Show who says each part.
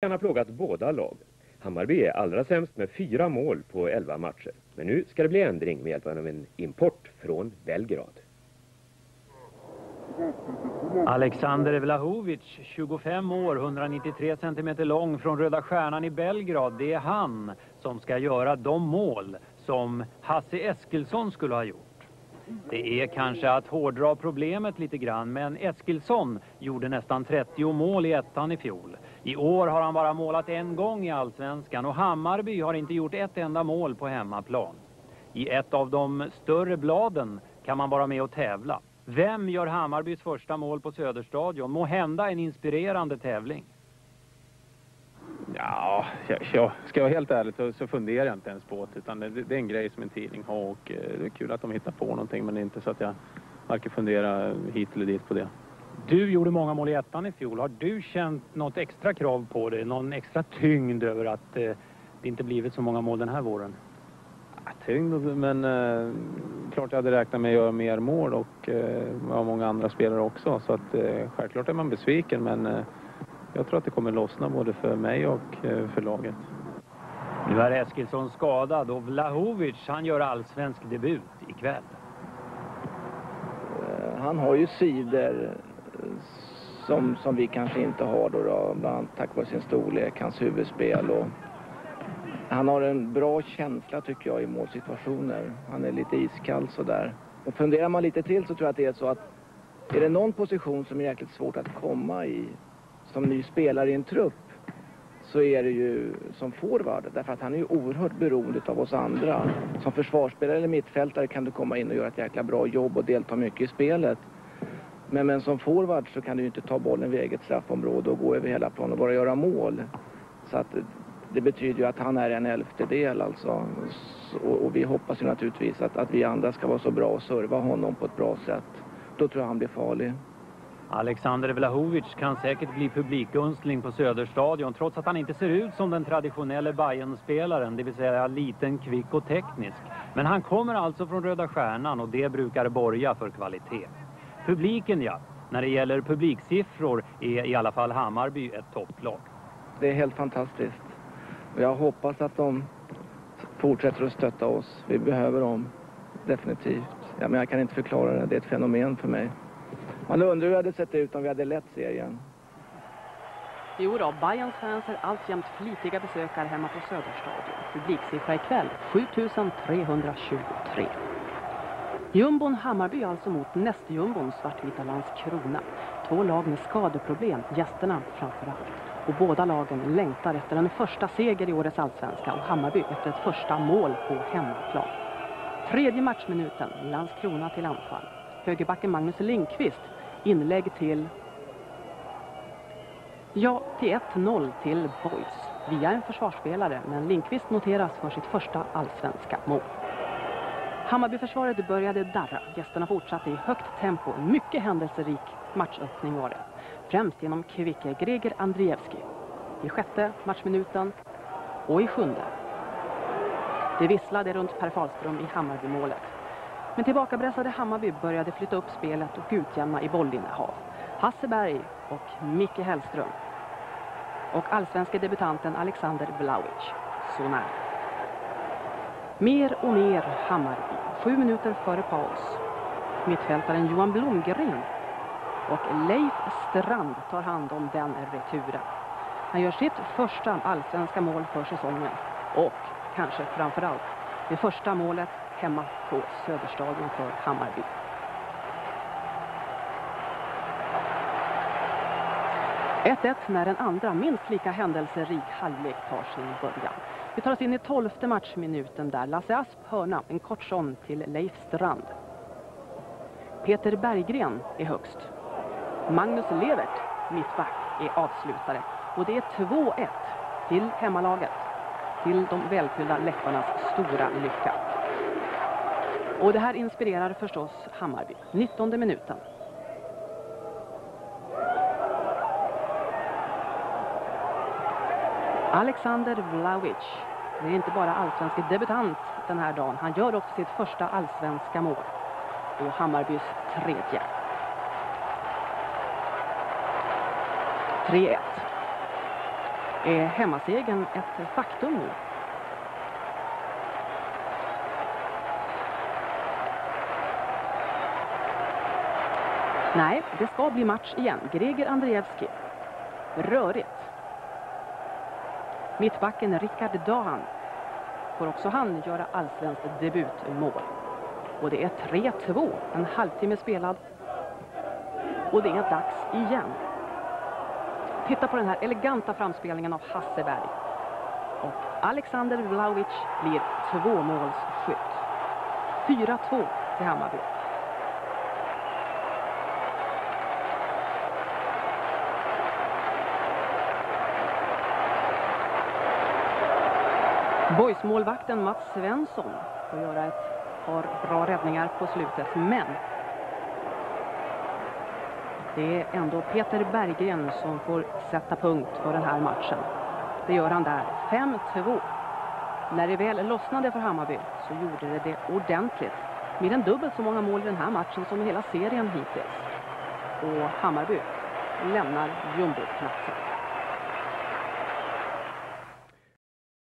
Speaker 1: Han har plågat båda lagen. Hammarby är allra sämst med fyra mål på elva matcher. Men nu ska det bli ändring med hjälp av en import från Belgrad.
Speaker 2: Alexander Vlahovic, 25 år, 193 cm lång från Röda Stjärnan i Belgrad. Det är han som ska göra de mål som Hasse Eskilsson skulle ha gjort. Det är kanske att hårdra problemet lite grann, men Eskilsson gjorde nästan 30 mål i ettan i fjol. I år har han bara målat en gång i allsvenskan och Hammarby har inte gjort ett enda mål på hemmaplan. I ett av de större bladen kan man vara med och tävla. Vem gör Hammarbys första mål på Söderstadion? Må hända en inspirerande tävling.
Speaker 3: Ja, jag, jag, ska jag vara helt ärlig så, så funderar jag inte ens på det. Utan det, det är en grej som en tidning har och eh, det är kul att de hittar på någonting. Men det är inte så att jag varken funderar hit eller dit på det.
Speaker 2: Du gjorde många mål i ettan i fjol. Har du känt något extra krav på dig? Någon extra tyngd över att eh, det inte blivit så många mål den här våren?
Speaker 3: Ja, tyngd, men eh, klart jag hade räknat med att göra mer mål och eh, av många andra spelare också. Så att eh, självklart är man besviken men eh, jag tror att det kommer lossna både för mig och eh, för laget.
Speaker 2: Nu är Eskilsson skadad och Vlahovic han gör allsvensk debut ikväll.
Speaker 4: Eh, han har ju sidor som, som vi kanske inte har då, då bland annat tack vare sin storlek, hans huvudspel och han har en bra känsla tycker jag i målsituationer. Han är lite iskall sådär. Och funderar man lite till så tror jag att det är så att är det någon position som är jäkligt svårt att komma i som ny spelare i en trupp så är det ju som forward. Därför att han är ju oerhört beroende av oss andra. Som försvarsspelare eller mittfältare kan du komma in och göra ett jäkla bra jobb och delta mycket i spelet. Men, men som forward så kan du inte ta bollen vid eget straffområde och gå över hela planen och bara göra mål. Så att det betyder ju att han är en elftedel alltså. Och, och vi hoppas ju naturligtvis att, att vi andra ska vara så bra och serva honom på ett bra sätt. Då tror jag han blir farlig.
Speaker 2: Alexander Vlahovic kan säkert bli publikunstling på Söderstadion trots att han inte ser ut som den traditionella Bayern-spelaren, det vill säga liten, kvick och teknisk. Men han kommer alltså från Röda Stjärnan och det brukar borga för kvalitet. Publiken ja, när det gäller publiksiffror är i alla fall Hammarby ett topplag.
Speaker 4: Det är helt fantastiskt. Jag hoppas att de fortsätter att stötta oss. Vi behöver dem definitivt. Ja, men jag kan inte förklara det, det är ett fenomen för mig. Man undrar hur det hade sett ut om vi hade lett serien.
Speaker 5: Jo då, Bayerns fans är alltjämt flitiga besökare hemma på Söderstadion. Publiksiffra ikväll 7323. Jumbon Hammarby alltså mot nästjumbon Svartvita Landskrona. Två lag med skadeproblem, gästerna framförallt. Och båda lagen längtar efter en första seger i årets allsvenska och Hammarby efter ett första mål på hemmaplan. Tredje matchminuten, Landskrona till anfall. Högerbacken Magnus Lindqvist inlägg till Ja, till 1-0 till Boys. Via en försvarsspelare, men Lindqvist noteras för sitt första allsvenska mål. Hammarbyförsvaret började darra. Gästerna fortsatte i högt tempo. En mycket händelserik matchöppning var det. Främst genom kvicke Greger Andrievski. I sjätte matchminuten och i sjunde. Det visslade runt Per Fahlström i Hammarbymålet. Men tillbakapressade Hammarby började flytta upp spelet och utjämna i bollinnehav. Hasseberg och Micke Hellström. Och allsvenska debutanten Alexander Blauic. Så nära. Mer och mer Hammarby. Sju minuter före paus. Mittfältaren Johan Blomgren och Leif Strand tar hand om den returen. Han gör sitt första allsvenska mål för säsongen och kanske framförallt det första målet hemma på Söderstadion för Hammarby. Ett 1 när en andra minst lika händelserik halvlek tar sin början. Vi tar oss in i tolfte matchminuten där Lasse Asp hörna en kort sån till Leif Strand. Peter Berggren är högst. Magnus Levert, mittback, är avslutare. Och det är 2-1 till hemmalaget. Till de välfyllda läpparnas stora lycka. Och det här inspirerar förstås Hammarby. 19 minuten. Alexander Vlaovic. Det är inte bara allsvensk debutant den här dagen. Han gör också sitt första allsvenska mål. Och Hammarbys tredje. 3-1. Är hemmasegern ett faktum nu? Nej, det ska bli match igen. Greger Andreevski. Rörigt. Mittbacken Rickard Dahan får också han göra allsvenskt debutmål. Och det är 3-2, en halvtimme spelad. Och det är dags igen. Titta på den här eleganta framspelningen av Hasseberg. Och Alexander Vlaovic blir tvåmålsskytt. 4-2 till Hammarby. Boysmålvakten Mats Svensson får göra ett par bra räddningar på slutet, men det är ändå Peter Berggren som får sätta punkt för den här matchen. Det gör han där, 5-2. När det väl lossnade för Hammarby så gjorde det det ordentligt. Mer än dubbelt så många mål i den här matchen som i hela serien hittills. Och Hammarby lämnar jumboplatsen.